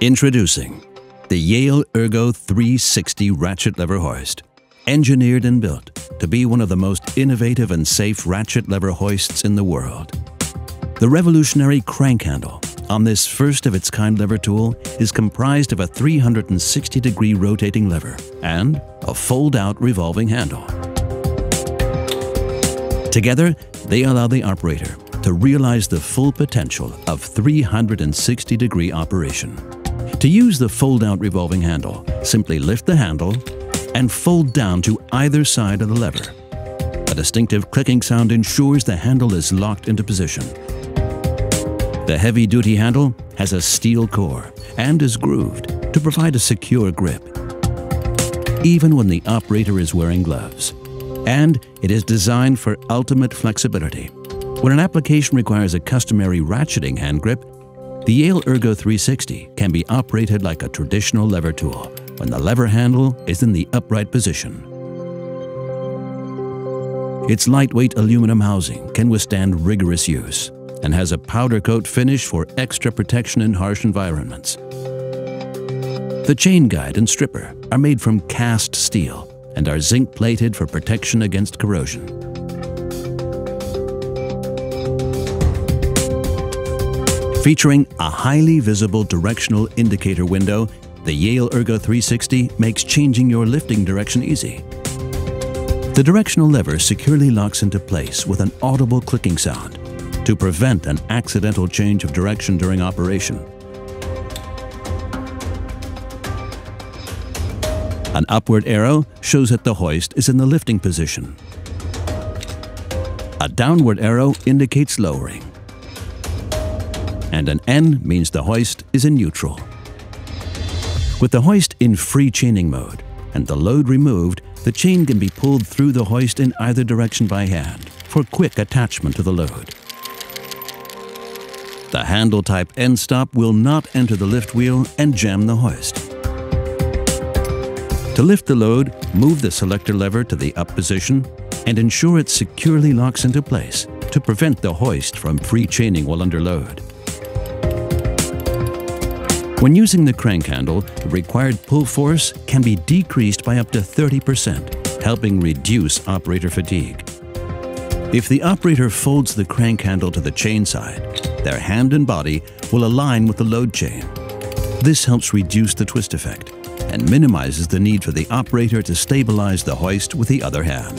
Introducing the Yale Ergo 360 ratchet lever hoist, engineered and built to be one of the most innovative and safe ratchet lever hoists in the world. The revolutionary crank handle on this first of its kind lever tool is comprised of a 360 degree rotating lever and a fold out revolving handle. Together, they allow the operator to realize the full potential of 360 degree operation. To use the fold out revolving handle, simply lift the handle and fold down to either side of the lever. A distinctive clicking sound ensures the handle is locked into position. The heavy-duty handle has a steel core and is grooved to provide a secure grip, even when the operator is wearing gloves. And it is designed for ultimate flexibility. When an application requires a customary ratcheting hand grip, the Yale Ergo 360 can be operated like a traditional lever tool when the lever handle is in the upright position. Its lightweight aluminum housing can withstand rigorous use and has a powder coat finish for extra protection in harsh environments. The chain guide and stripper are made from cast steel and are zinc plated for protection against corrosion. Featuring a highly visible directional indicator window, the Yale Ergo 360 makes changing your lifting direction easy. The directional lever securely locks into place with an audible clicking sound to prevent an accidental change of direction during operation. An upward arrow shows that the hoist is in the lifting position. A downward arrow indicates lowering and an N means the hoist is in neutral. With the hoist in free chaining mode and the load removed, the chain can be pulled through the hoist in either direction by hand for quick attachment to the load. The handle type end stop will not enter the lift wheel and jam the hoist. To lift the load, move the selector lever to the up position and ensure it securely locks into place to prevent the hoist from free chaining while under load. When using the crank handle, the required pull force can be decreased by up to 30%, helping reduce operator fatigue. If the operator folds the crank handle to the chain side, their hand and body will align with the load chain. This helps reduce the twist effect and minimizes the need for the operator to stabilize the hoist with the other hand.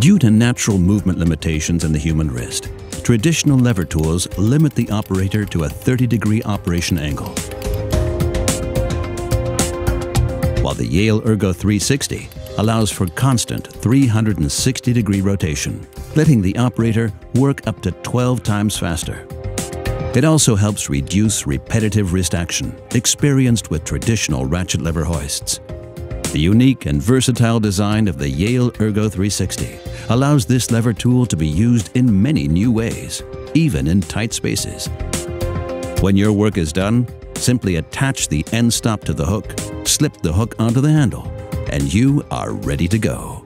Due to natural movement limitations in the human wrist, Traditional lever tools limit the operator to a 30 degree operation angle. While the Yale Ergo 360 allows for constant 360 degree rotation, letting the operator work up to 12 times faster. It also helps reduce repetitive wrist action experienced with traditional ratchet lever hoists. The unique and versatile design of the Yale Ergo 360 allows this lever tool to be used in many new ways, even in tight spaces. When your work is done, simply attach the end stop to the hook, slip the hook onto the handle, and you are ready to go.